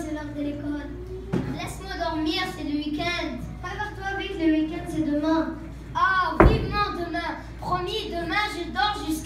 C'est l'heure de l'école. Laisse-moi dormir, c'est le week-end. Prépare-toi vite, le week-end c'est demain. Ah, vivement demain. Promis, demain je dors jusqu'à.